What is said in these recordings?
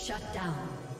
Shut down.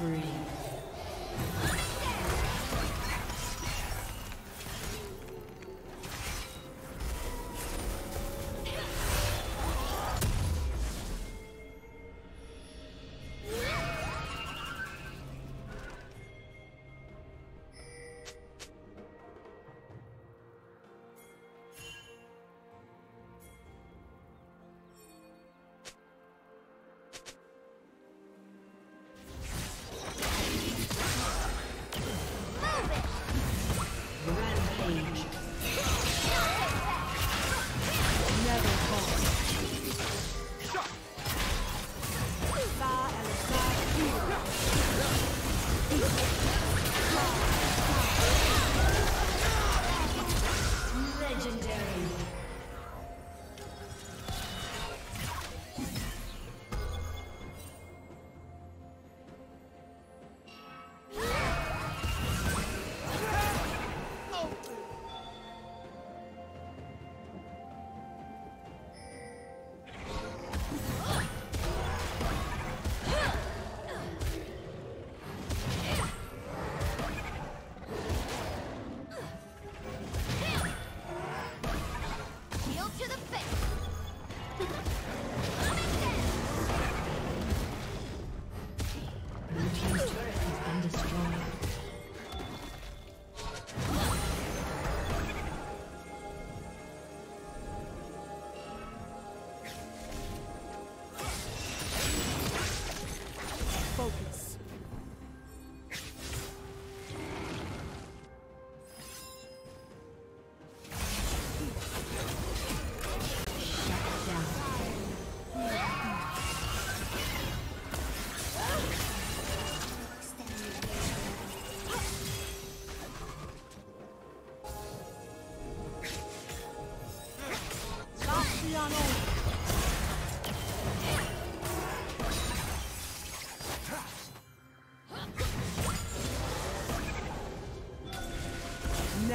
Three.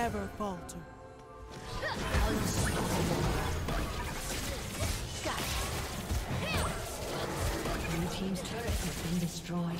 Never falter. Blue team's turret has been destroyed.